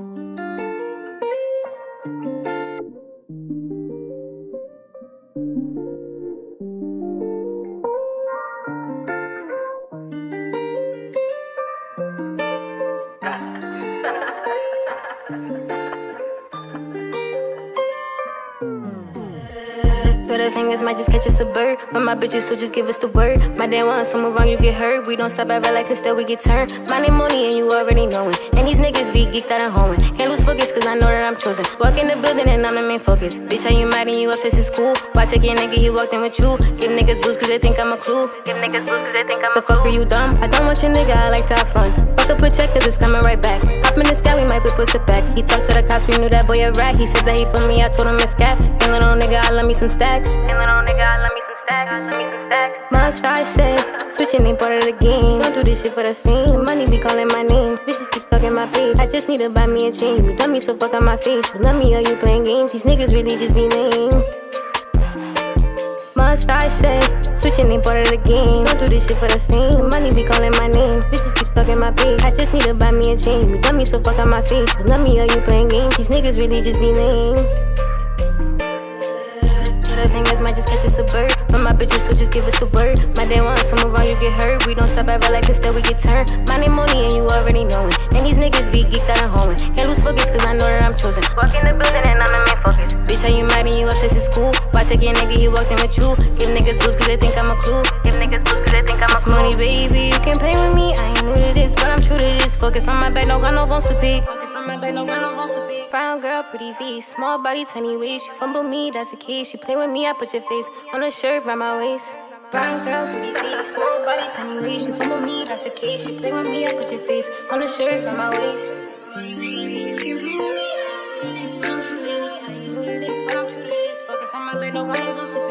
Ha ha ha. Better fingers might just catch us a bird. But my bitches, so just give us the word. My day one, so move on, you get hurt. We don't stop at relax, instead we get turned. My name money, and you already knowin'. And these niggas be geeked out and hoeing. Can't lose focus, cause I know that I'm chosen. Walk in the building, and I'm the main focus. Bitch, how you mad and you upset is cool? Why take your nigga, he walked in with you? Give niggas boost, cause they think I'm a clue. Give niggas boost, cause they think I'm a the fuck are you dumb? I don't want your nigga, I like to have fun. A check, cause it's coming right back. Hop in the sky, we might flip us it back. He talked to the cops, we knew that boy a rat. He said that he for me, I told him it's cap. Ain't little nigga, I love me some stacks. Ain't little nigga, I love me some stacks. Love me some stacks. Must I say, switching ain't part of the game. Don't do this shit for the fame. Money be calling my name. Bitches keep stalking my page. I just need to buy me a chain. You done me so fuck on my face. You love me or you playing games. These niggas really just be lame. Must I say, switching ain't part of the game. Don't do this shit for the fame. Money be calling my. Bitches stalking my page. I just need to buy me a chain. You me so fuck on my face. You love me or you playing games. These niggas really just be lame the fingers might just catch us a bird. But my bitches, will just give us the word. My day one, so move on, you get hurt. We don't stop at relax, instead we get turned. My name money, and you already know it. And these niggas be geeked out and hoeing. Can't lose focus, cause I know that I'm chosen. Walk in the building, and I'm the main focus. Bitch, how you mad and you upset is cool? Why take your nigga, he walked in with you? Give niggas boost, cause they think I'm a clue. Give niggas boost, cause they think I'm a clue. money, baby, you can play with me. I ain't new to Focus on my back, no got no bones to pick. Focus on my back, no got no bones to pick. Brown girl, pretty face, small body, tiny waist. You fumble me, that's the case. You play with me, I put your face on a shirt round my waist. Brown girl, pretty face, small body, tiny waist. You fumble me, that's the case. You play with me, I put your face on a shirt round my waist. Focus on my back, no got no bones to pick.